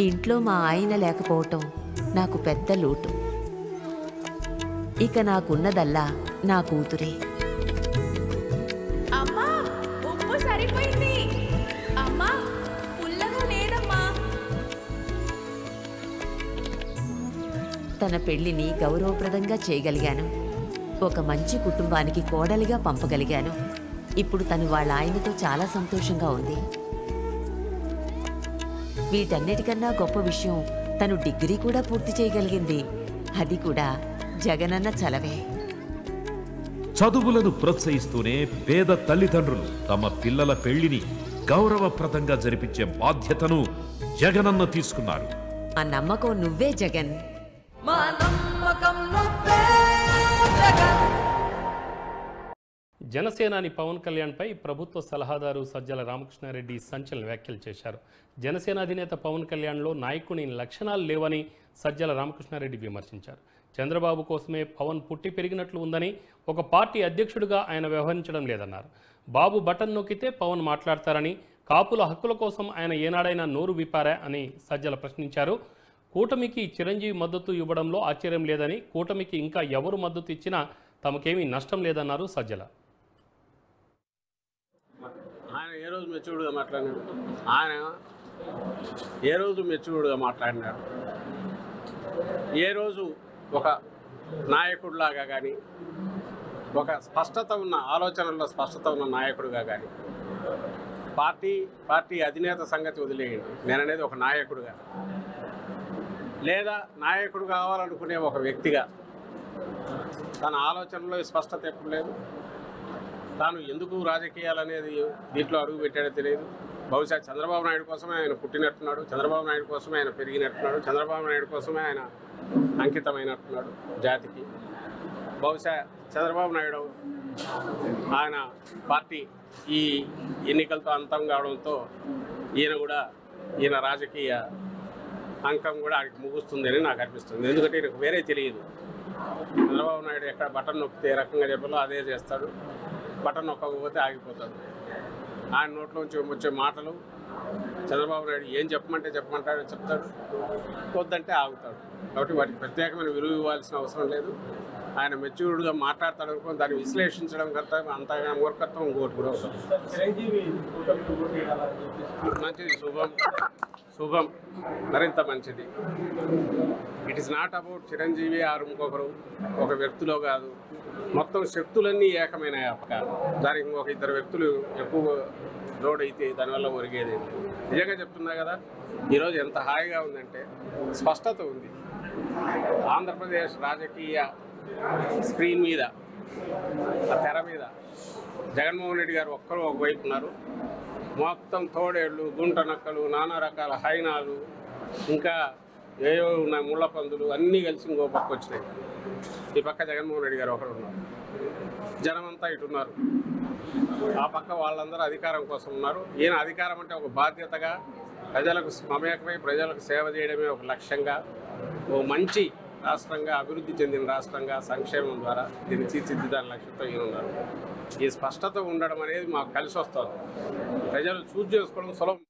ఇంట్లో మా ఆయన లేకపోవటం నాకు పెద్ద లోటు. ఇక నాకున్నదల్లా నా కూతురే. అమ్మా ఉప్పు సరిపోయింది. అమ్మా పుల్లగా లేదమ్మా. తన పెళ్ళిని గౌరవప్రదంగా చేయగలిగాను. ఒక మంచి కుటుంబానికి కోడలిగా పంపగలిగాను. ఇప్పుడు తను వాళ్ళ ఆయనతో చాలా సంతోషంగా ఉంది. వీటన్నిటికన్నా గొప్ప విషయం తను డిగ్రీ కూడా పూర్తి చేయగలిగింది. అది కూడా జగనన్న చలవే. చదువులను ప్రోత్సహిస్తూనే పేద తల్లిదండ్రులు తమ పిల్లల పెళ్ళిని గౌరవప్రదంగా జరిపించే బాధ్యతను జగనన్న తీసుకున్నారు. ఆ నమ్మకం నువ్వే జగన్. మా జనసేనాని పవన్ కళ్యాణ్పై ప్రభుత్వ సలహాదారు సజ్జల రామకృష్ణారెడ్డి సంచలన వ్యాఖ్యలు చేశారు. జనసేన అధినేత పవన్ కళ్యాణ్లో నాయకుని లక్షణాలు లేవని సజ్జల రామకృష్ణారెడ్డి విమర్శించారు. చంద్రబాబు కోసమే పవన్ పుట్టి పెరిగినట్లు ఉందని ఒక పార్టీ అధ్యక్షుడిగా ఆయన వ్యవహరించడం లేదన్నారు. బాబు బటన్ నొక్కితే పవన్ మాట్లాడతారని కాపుల హక్కుల కోసం ఆయన ఏనాడైనా నోరు విపారా అని సజ్జల ప్రశ్నించారు. కూటమికి చిరంజీవి మద్దతు ఇవ్వడంలో ఆశ్చర్యం లేదని కూటమికి ఇంకా ఎవరు మద్దతు ఇచ్చినా తమకేమీ నష్టం లేదన్నారు సజ్జల ఆయన ఏ రోజు మెచ్యూర్డ్గా మాట్లాడినాడు. ఆయన ఏ రోజు మెచ్యూర్డ్గా మాట్లాడినాడు? ఏ రోజు ఒక నాయకుడిలాగా కానీ ఒక స్పష్టత ఉన్న ఆలోచనల్లో స్పష్టత ఉన్న నాయకుడిగా కానీ పార్టీ పార్టీ అధినేత సంగతి వదిలేయండి. నేను అనేది ఒక నాయకుడిగా. లేదా నాయకుడు కావాలనుకునే ఒక వ్యక్తిగా తన ఆలోచనలో స్పష్టత ఎప్పుడు లేదు? తాను ఎందుకు రాజకీయాలు అనేది దీంట్లో అడుగు పెట్టాడో తెలియదు. బహుశా చంద్రబాబు నాయుడు కోసమే ఆయన పుట్టినట్టున్నాడు చంద్రబాబు నాయుడు కోసమే ఆయన పెరిగినట్టున్నాడు చంద్రబాబు నాయుడు కోసమే ఆయన అంకితమైనట్టున్నాడు జాతికి. బహుశా చంద్రబాబు నాయుడు ఆయన పార్టీ ఈ ఎన్నికలతో అంతం కావడంతో ఈయన కూడా ఈయన రాజకీయ అంకం కూడా ఆడికి ముగుస్తుందని నాకు అనిపిస్తుంది. ఎందుకంటే ఈయనకు వేరే తెలియదు. చంద్రబాబు నాయుడు ఎక్కడ బటన్ నొక్కితే ఏ రకంగా చెప్పాలో అదే చేస్తాడు. బటన్ నొక్కకపోతే ఆగిపోతాడు. ఆయన నోట్లోంచి వచ్చే మాటలు చంద్రబాబు నాయుడు ఏం చెప్పమంటే చెప్పమంటాడు చెప్తాడు. వద్దంటే ఆగుతాడు. కాబట్టి వాటికి ప్రత్యేకమైన విలువ ఇవ్వాల్సిన అవసరం లేదు. ఆయన మెచ్యూర్డ్గా మాట్లాడతాడు అనుకో దాన్ని విశ్లేషించడం కర్త అంతగా మూర్ఖత్వం ఇంకోటి కూడా మంచిది శుభం. శుభం. మరింత మంచిది. It is not about Chiranjeevi ఆరు ఇంకొకరు ఒక వ్యక్తిలో కాదు. మొత్తం శక్తులన్నీ ఏకమైన వ్యాపకాలు దానికి ఇంకొక ఇద్దరు వ్యక్తులు ఎక్కువ లోడైతే దానివల్ల ఒరిగేది నిజంగా చెప్తున్నా కదా ఈరోజు ఎంత హాయిగా ఉందంటే స్పష్టత ఉంది. ఆంధ్రప్రదేశ్ రాజకీయ స్క్రీన్ మీద ఆ తెర మీద జగన్మోహన్ రెడ్డి గారు ఒక్కరు ఒకవైపు ఉన్నారు. మొత్తం తోడేళ్ళు గుంట నక్కలు నానా రకాల హైనాలు ఇంకా ఏవో ఉన్నాయి ముళ్ళ పందులు అన్నీ కలిసి ఇంకో పక్క వచ్చినాయి. ఈ పక్క జగన్మోహన్ రెడ్డి గారు ఒకరు ఉన్నారు. జనమంతా ఇటు ఉన్నారు. ఆ పక్క వాళ్ళందరూ అధికారం కోసం ఉన్నారు. ఈయన అధికారం అంటే ఒక బాధ్యతగా ప్రజలకు మమేకమై ప్రజలకు సేవ చేయడమే ఒక లక్ష్యంగా ఓ మంచి రాష్ట్రంగా అభివృద్ధి చెందిన రాష్ట్రంగా సంక్షేమం ద్వారా దీన్ని తీర్చిదిద్దాలని లక్ష్యంతో ఈయన ఉన్నారు. ఈ స్పష్టత ఉండడం అనేది మాకు కలిసి వస్తుంది ప్రజలు చూజ్ చేసుకోవడం సులభం.